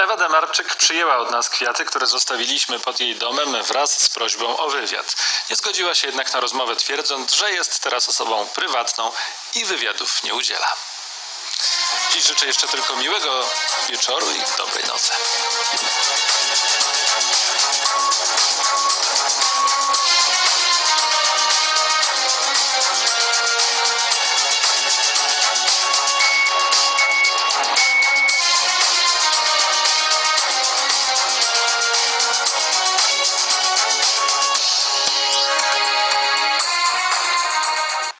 Ewa Demarczyk przyjęła od nas kwiaty, które zostawiliśmy pod jej domem wraz z prośbą o wywiad. Nie zgodziła się jednak na rozmowę, twierdząc, że jest teraz osobą prywatną i wywiadów nie udziela. Dziś życzę jeszcze tylko miłego wieczoru i dobrej nocy.